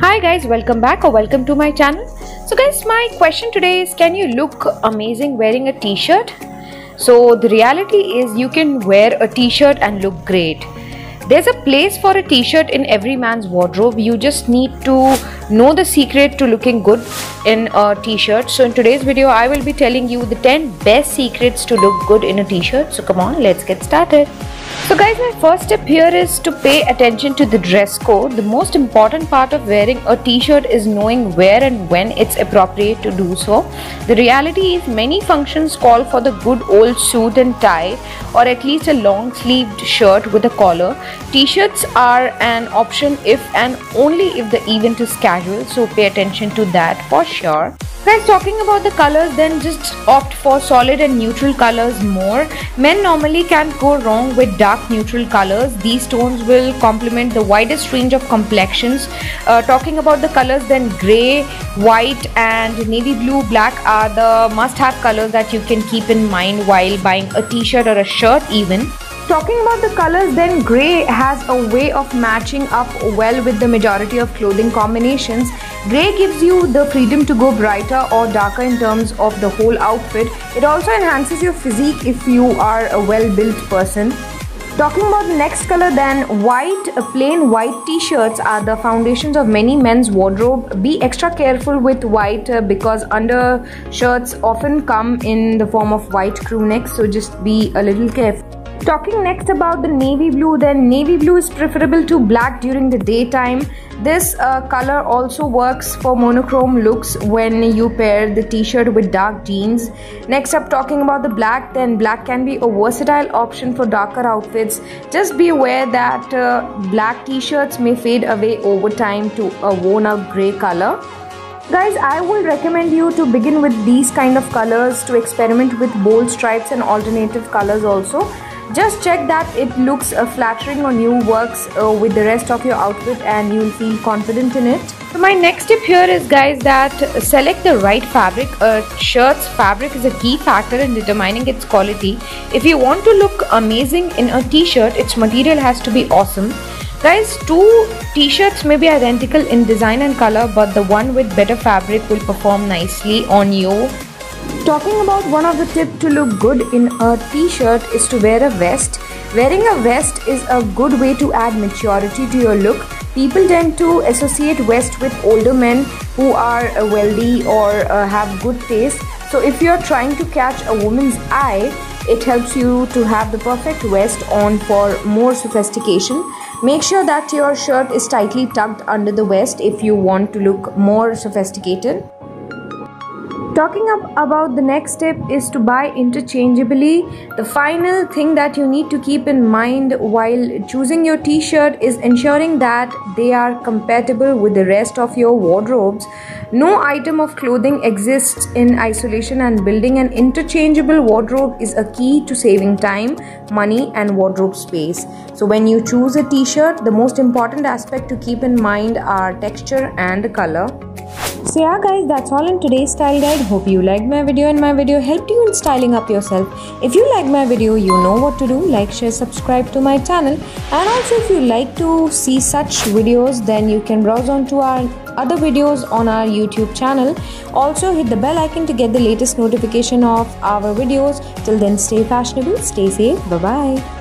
Hi guys, welcome back or welcome to my channel. So guys, my question today is can you look amazing wearing a t-shirt? So the reality is you can wear a t-shirt and look great. There's a place for a t-shirt in every man's wardrobe. You just need to know the secret to looking good in a t-shirt. So in today's video, I will be telling you the 10 best secrets to look good in a t-shirt. So come on, let's get started. So guys, my first tip here is to pay attention to the dress code. The most important part of wearing a t-shirt is knowing where and when it's appropriate to do so. The reality is many functions call for the good old suit and tie or at least a long sleeved shirt with a collar. T-shirts are an option if and only if the event is casual so pay attention to that for sure. Guys, talking about the colors, then just opt for solid and neutral colors more. Men normally can't go wrong with dark neutral colors. These tones will complement the widest range of complexions. Uh, talking about the colors, then grey, white, and navy blue, black are the must have colors that you can keep in mind while buying a t shirt or a shirt, even. Talking about the colors, then grey has a way of matching up well with the majority of clothing combinations. Grey gives you the freedom to go brighter or darker in terms of the whole outfit. It also enhances your physique if you are a well built person. Talking about the next color then white plain white t-shirts are the foundations of many men's wardrobe be extra careful with white uh, because undershirts often come in the form of white crew necks so just be a little careful Talking next about the navy blue, then navy blue is preferable to black during the daytime. This uh, color also works for monochrome looks when you pair the t-shirt with dark jeans. Next up talking about the black, then black can be a versatile option for darker outfits. Just be aware that uh, black t-shirts may fade away over time to a worn out gray color. Guys, I would recommend you to begin with these kind of colors to experiment with bold stripes and alternative colors also. Just check that it looks uh, flattering on you, works uh, with the rest of your outfit and you'll feel confident in it. So my next tip here is guys that select the right fabric. A shirt's fabric is a key factor in determining its quality. If you want to look amazing in a t-shirt, its material has to be awesome. Guys, two t-shirts may be identical in design and color but the one with better fabric will perform nicely on you Talking about one of the tips to look good in a t-shirt is to wear a vest. Wearing a vest is a good way to add maturity to your look. People tend to associate vest with older men who are uh, wealthy or uh, have good taste. So if you're trying to catch a woman's eye, it helps you to have the perfect vest on for more sophistication. Make sure that your shirt is tightly tucked under the vest if you want to look more sophisticated. Talking up about the next step is to buy interchangeably. The final thing that you need to keep in mind while choosing your t-shirt is ensuring that they are compatible with the rest of your wardrobes. No item of clothing exists in isolation and building an interchangeable wardrobe is a key to saving time, money and wardrobe space. So when you choose a t-shirt, the most important aspect to keep in mind are texture and color. So yeah guys that's all in today's style guide. Hope you liked my video and my video helped you in styling up yourself. If you like my video you know what to do. Like, share, subscribe to my channel and also if you like to see such videos then you can browse on to our other videos on our YouTube channel. Also hit the bell icon to get the latest notification of our videos. Till then stay fashionable, stay safe, bye bye.